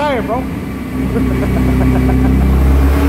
tire, bro.